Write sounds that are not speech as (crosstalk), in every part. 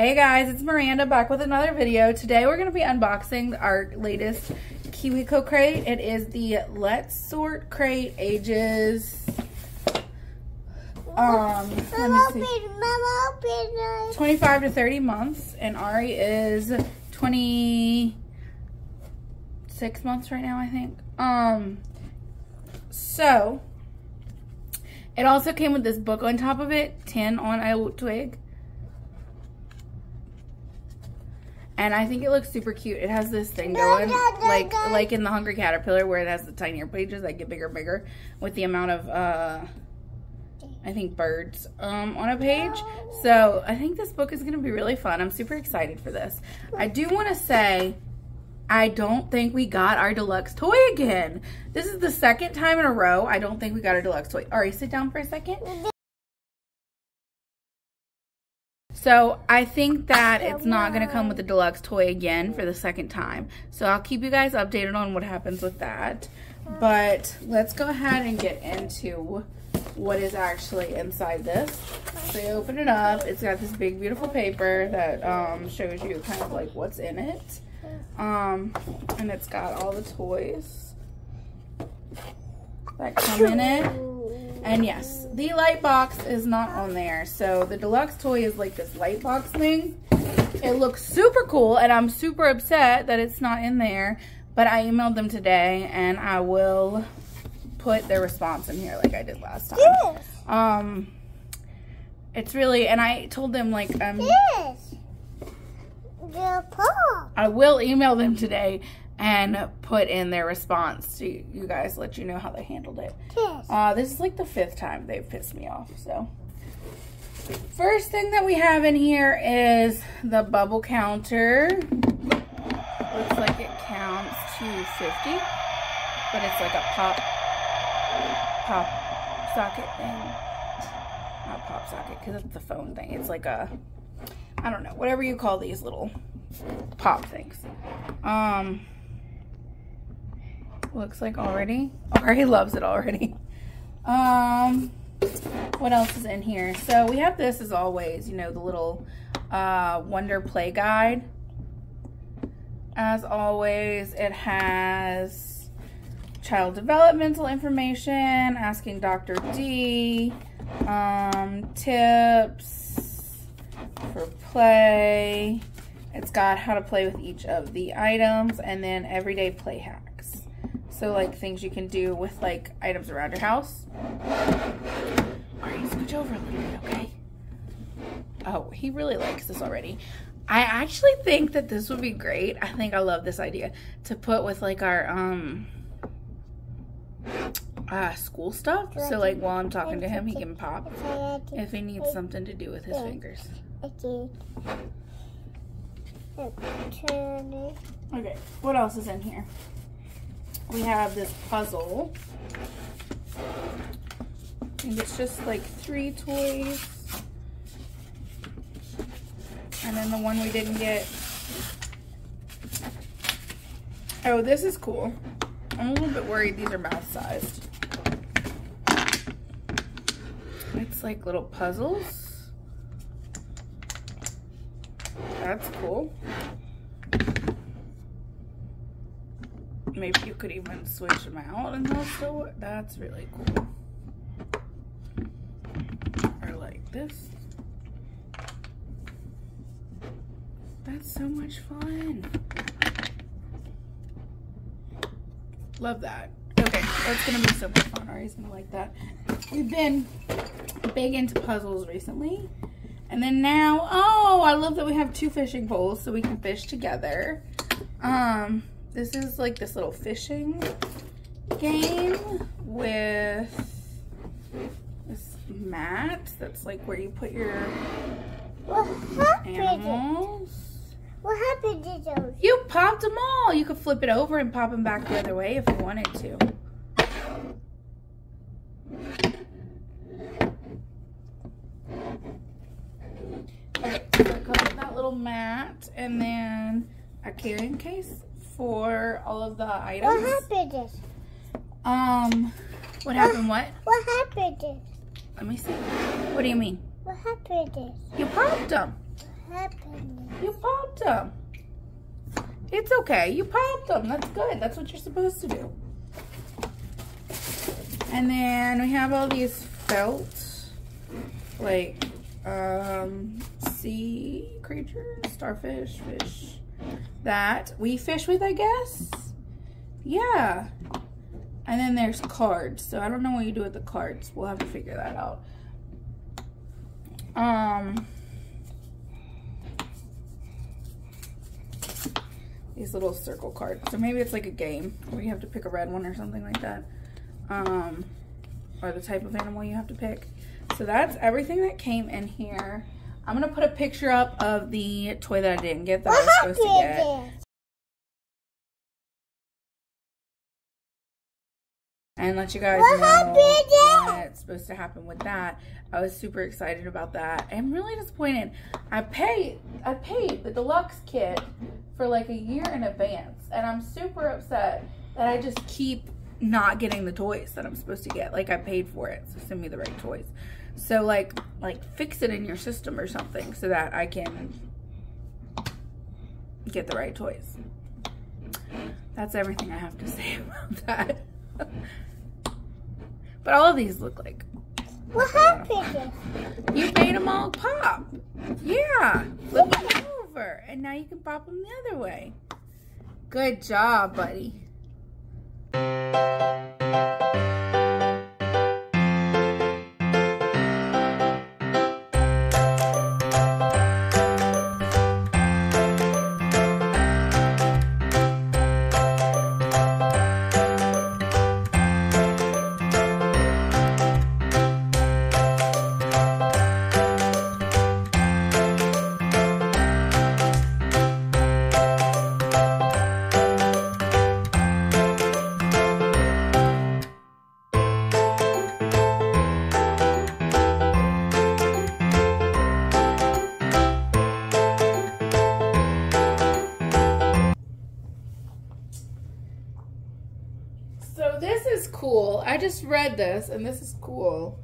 Hey guys, it's Miranda back with another video. Today we're going to be unboxing our latest KiwiCo crate. It is the Let's Sort crate ages um let me see. 25 to 30 months and Ari is 26 months right now, I think. Um so it also came with this book on top of it, 10 on a twig. And I think it looks super cute. It has this thing going, like like in the Hungry Caterpillar, where it has the tinier pages that get bigger and bigger with the amount of, uh, I think, birds um, on a page. So I think this book is going to be really fun. I'm super excited for this. I do want to say, I don't think we got our deluxe toy again. This is the second time in a row I don't think we got our deluxe toy. Ari, sit down for a second. So I think that it's not going to come with the deluxe toy again for the second time. So I'll keep you guys updated on what happens with that. But let's go ahead and get into what is actually inside this. So you open it up. It's got this big beautiful paper that um, shows you kind of like what's in it. Um, and it's got all the toys that come in it. And yes, the light box is not on there. So the deluxe toy is like this light box thing. It looks super cool and I'm super upset that it's not in there. But I emailed them today and I will put their response in here like I did last time. Yes. Um, it's really, and I told them like, um, Yes. I will email them today and put in their response to you guys, let you know how they handled it. Uh, this is like the fifth time they've pissed me off, so. First thing that we have in here is the bubble counter. Looks like it counts to 50, but it's like a pop, pop socket thing. Not pop socket, because it's the phone thing. It's like a, I don't know, whatever you call these little pop things. Um, looks like already. Ari loves it already. Um, what else is in here? So we have this as always, you know, the little uh, Wonder Play Guide. As always, it has child developmental information, asking Dr. D, um, tips for play. It's got how to play with each of the items and then everyday play hacks. So like things you can do with like items around your house. Alright, scooch over a little bit, okay? Oh, he really likes this already. I actually think that this would be great. I think I love this idea to put with like our um uh school stuff. So like while I'm talking to him, he can pop if he needs something to do with his fingers. Okay. Turn. Okay, what else is in here? We have this puzzle. And it's just like three toys. And then the one we didn't get. Oh, this is cool. I'm a little bit worried these are mouth sized. It's like little puzzles. That's cool. Maybe you could even switch them out and they'll. That's really cool. Or like this. That's so much fun. Love that. Okay, that's gonna be super fun. Ari's gonna like that. We've been big into puzzles recently. And then now, oh, I love that we have two fishing poles so we can fish together. Um, this is like this little fishing game with this mat that's like where you put your What happened? animals. What happened to those? You popped them all. You could flip it over and pop them back the other way if you wanted to. Okay, so comes with that little mat and then a carrying case for all of the items. What happened? Um, what happened? What? What happened? Let me see. What do you mean? What happened? You popped them. What happened? You popped them. It's okay. You popped them. That's good. That's what you're supposed to do. And then we have all these felt, like, um, sea creatures, starfish, fish, that we fish with, I guess. Yeah. And then there's cards. So I don't know what you do with the cards. We'll have to figure that out. Um, these little circle cards. So maybe it's like a game where you have to pick a red one or something like that. Um, or the type of animal you have to pick. So that's everything that came in here. I'm going to put a picture up of the toy that I didn't get that I was supposed to get. and let you guys know what's supposed to happen with that. I was super excited about that. I'm really disappointed. I paid I paid the deluxe kit for like a year in advance, and I'm super upset that I just keep not getting the toys that I'm supposed to get. Like I paid for it, so send me the right toys. So like like fix it in your system or something so that I can get the right toys. That's everything I have to (laughs) say about that. but all of these look like What happened? you made them all pop. Yeah, flip them over, and now you can pop them the other way. Good job, buddy. I just read this and this is cool.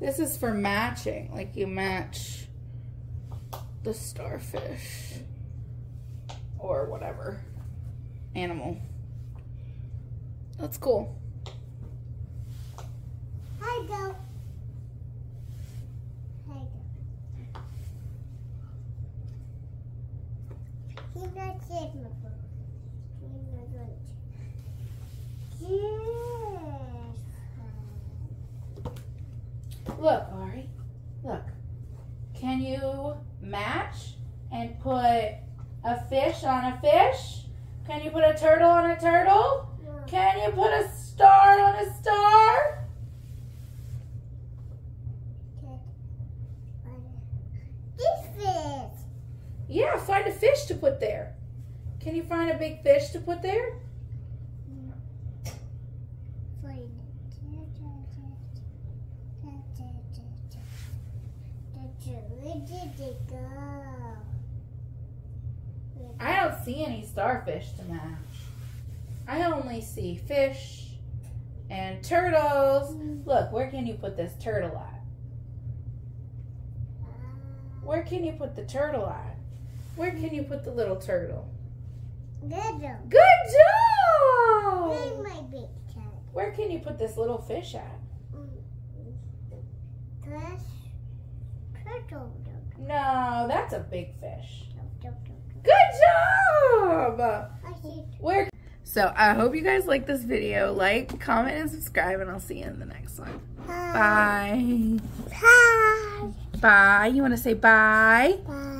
This is for matching. Like you match the starfish or whatever animal. That's cool. Hi, go. Hi, go not safe, my boy. He's not going to. Yes. Look, Ari. Look. Can you match and put a fish on a fish? Can you put a turtle on a turtle? Can you put a star on a star? This fish. Yeah, find a fish to put there. Can you find a big fish to put there? Find Where did it go? I don't see any starfish to match. I only see fish and turtles. Look, where can you put this turtle at? Where can you put the turtle at? Where can you put the little turtle? Good job. Good job! my big cat? Where can you put this little fish at? Press. Turtle. No, that's a big fish. Good job! Where? So I hope you guys like this video. Like, comment, and subscribe, and I'll see you in the next one. Bye. Bye. Bye. Bye. You want to say bye? Bye.